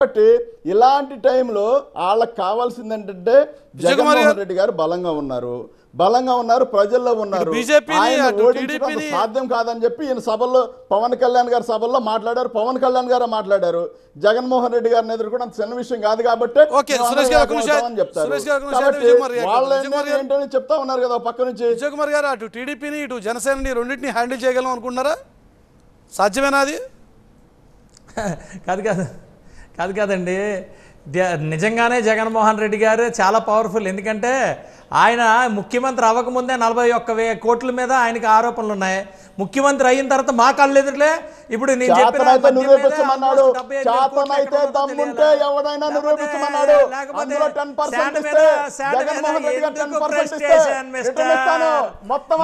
కాబట్టి ఇలాంటి టైంలో వాళ్ళకి కావాల్సింది ఏంటంటే జగన్మోహన్ రెడ్డి గారు బలంగా ఉన్నారు. బలంగా ఉన్నారు ప్రజల్లో ఉన్నారు. ఓడించడం సాధ్యం కాదని చెప్పి ఈయన సభల్లో పవన్ కళ్యాణ్ గారి సభల్లో మాట్లాడారు. పవన్ కళ్యాణ్ గారు మాట్లాడారు. జగన్మోహన్ రెడ్డి గారిని ఎదుర్కొన్న అంత చిన్న విషయం కాదు కాబట్టి వాళ్ళ ఏంటని చెప్తా ఉన్నారు కదా పక్క నుంచి. విజయ్ కుమార్ గారు అటు టీడీపీని ఇటు జనసేనని రెండింటిని హ్యాండిల్ చేయగలం అనుకుంటున్నారా? సాధ్యమేనా అది? కాదు కాదు. కాదు కాదండి. నిజంగానే జగన్మోహన్ రెడ్డి గారు చాలా పవర్ఫుల్. ఎందుకంటే ఆయన ముఖ్యమంత్రి అవ్వకముందే నలభై ఒక్క వే కోట్ల మీద ఆయనకి ఆరోపణలు ఉన్నాయి ముఖ్యమంత్రి అయిన తర్వాత మా కళ్ళు ఎదురులే ఇప్పుడు నేను చెప్పిన చేతనైతే మద్యం మీద నిరూపించమన్నాడు almost 75 వేల కోట్లు చేతనైతే ఎక్కడ ఉందో దమ్ముంటే తెలియాలా? ఎవడైనా నిరూపించమన్నాడు అందులో టెన్ పర్సెంట్ ఇస్తే జగన్మోహన్ రెడ్డి గారు టెన్ ఎందుకు పర్సెంట్ ఇస్తే frustration, mister? రిటర్న్ ఇస్తాను మొత్తం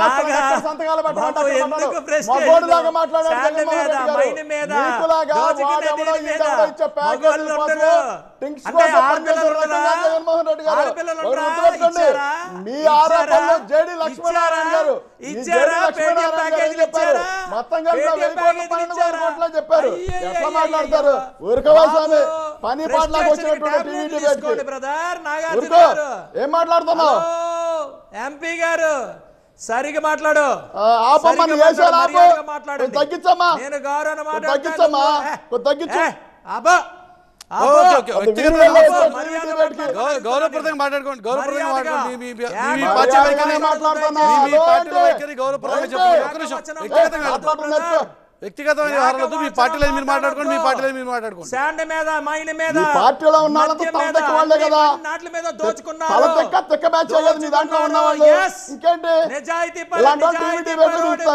సంతకాలు frustration? మగోడిలాగా మాట్లాడాడు జగన్మోహన్ రెడ్డి మైన్ గారు మీద, నీకులాగా దోచుకున్న వాడెవడో దీని మీద, ఈడెవడో ఇచ్చే ప్యాకేజీల మగవాళ్ళు కోసం, మీ? ఆరోపణలు జేడి లక్ష్మీనారాయణ గారు ఈ ఇచ్చారా? జేడి లక్ష్మీనారాయణ గారు ఏం ప్యాకేజీలు చెప్పారు ఇచ్చారా? మొత్తం కలిపి పేటీఎం వెయ్యి కోట్ల చెప్పారు. ఎట్లా మాట్లాడతారు ఊరుకోవా స్వామి పని పాటలాగా frustration కి వచ్చినటువంటి బ్రదర్ నాగార్జున ఏం మాట్లాడుతున్నావు ఎంపీ గారు సరిగా మాట్లాడు మాట్లాడు, తగ్గించమ్మా. నేను గౌరవం తగ్గించమ్మా. తగ్గించు. అబ్బా గౌరవప్రదంగా మాట్లాడుకోండి. గౌరవప్రదంగా. మాట్లాడుకోండి. మీ- పార్టీ వైఖరి పార్టీ. వైఖరి గౌరవప్రదంగా? చెప్పండి. ఒక్క నిమిషం. వ్యక్తిగతంగా. వ్యక్తిగతమైన వ్యవహారాలతో మీ పార్టీలో మీరు మాట్లాడుకోండి. మీ పార్టీలో మీరు మాట్లాడుకోండి. శాండ్ మీద మైన్ మీద పార్టీలో. నాట్ల మీద దోచుకున్నారు. నిజాయితీ పరులు.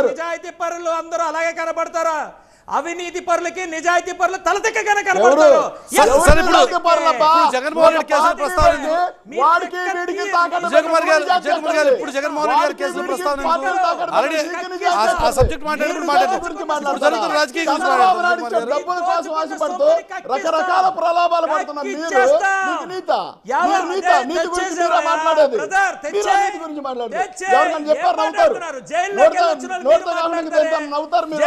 నిజాయితీ పరులు అందరూ అలాగే కనబడతారు? అవినీతి పరులకి నిజాయితీ పరులు తలతెక్కగానే కనబడతారు జగన్మోహన్ రెడ్డి కేసులు ఇప్పుడు జగన్మోహన్ రెడ్డి గారి కేసులు ఆల్రెడీ ఆ-. సబ్జెక్ట్? జరుగుతున్న రాజకీయ డబ్బుల కోసం ఆశపడుతూ రకరకాల ప్రలోభాలు పడుతున్న మీరు నీత నీత నీతి గురించి? మీరే మాట్లాడేది మీరు గురించి మాట్లాడేది. ఎవరికైనా చెప్పారు నవ్వుతారు నోటితో- నవ్వుతారు మీరు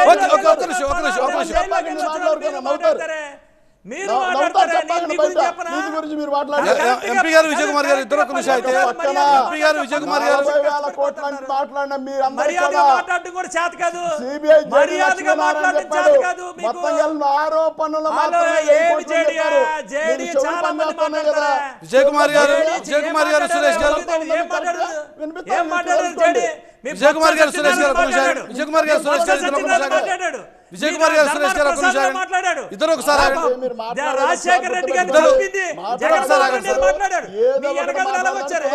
జైల్లోకి ఓకే, ఒక్క వచ్చిన నిమిషం, ఒక్క నిమిషం, ఒక్క వాళ్ళు నిమిషం. జైల్లోకి వచ్చిన వాళ్ళు నవ్వుతారు. మీరు మాట్లాడతారే. మీరు నవ్వు- నవ్వుతారు మాట్లాడతారే. చెప్పండి నీ గురించి బయట. చెప్పనా? నీతి గురించి మీరు ఎ- మాట్లాడారు ఎ- ఎంపీ గారు విజయ్ కుమార్ గారు ఇద్దరు ఒక్క నిమిషం అయితే పక్కన ఎంపీ గారు విజయ్ కుమార్ గారు నలభై వేల కోట్ల నుంచి మాట్లాడిన మీరందరూ మర్యాదగా కూడా మాట్లాడడం కూడా చేత కాదు సిబిఐ జేడీ మర్యాదగా లక్ష్మీనారాయణ మాట్లాడడం చెప్పాడు చేత కాదు మీకు మొత్తం కలిగిన ఆరోపణలు? విజయ్ కుమార్ గారు విజయ్ కుమార్ గారు? సురేష్ గారు ఏం మాట్లాడారు? వినిపిస్తుంది, ఏం మాట్లాడారు తెలుసుకోండి. జేడీ? మీ విజయ్ కుమార్ గారు సురేష్ గారు. విజయ్ కుమార్ గారు సురేష్ గారు విజయ్ కుమార్ గారు గారు. మాట్లాడాడు ఇద్దరు ఒకసారి. రాజశేఖర రెడ్డి మాట్లాడారు. జగన్మోహన్ రెడ్డి మాట్లాడారు. మాట్లాడాడు మీ వెనకాల ఎలా వచ్చారు.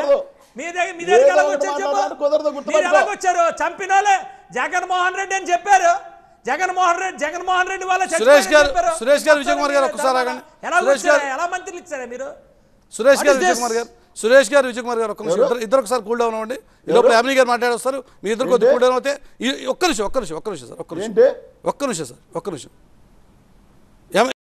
మీ దగ్గర మీ దగ్గర ఎలా ఏదో ఒకటి వచ్చారు మాట్లాడాలి, కుదరదు, చెప్పు గుర్తుపెట్టుకో. మీరు ఎలా వచ్చారు చంపినోలే జగన్మోహన్ రెడ్డి అని చెప్పారు జగన్మోహన్ రెడ్డి జగన్మోహన్ రెడ్డి వాళ్ళ సురేష్ గారు- సురేష్ గారు, విజయ్ కుమార్ గారు ఒక్కసారి ఆగండి. ఎలా గారు- ఎలా మంత్రులు ఇచ్చారా మీరు సురేష్ గారు విజయ్? కుమార్ గారు సురేష్ గారు విజయ్ కుమార్ గారు ఒక్క నిమిషం. ఇద్దరు ఇద్దరు ఒకసారి కూల్ డౌన్ అవ్వండి. ఈ లోపల యామిని గారు మాట్లాడొస్తారు. మీ ఇద్దరు కొద్దిగా కూల్ డౌన్ అవుతే ఒక్క నిమిషం ఒక్క నిమిషం ఒక్క నిమిషం సార్ ఒక్క నిమిషం. ఒక్క నిమిషం సార్ ఒక్క నిమిషం.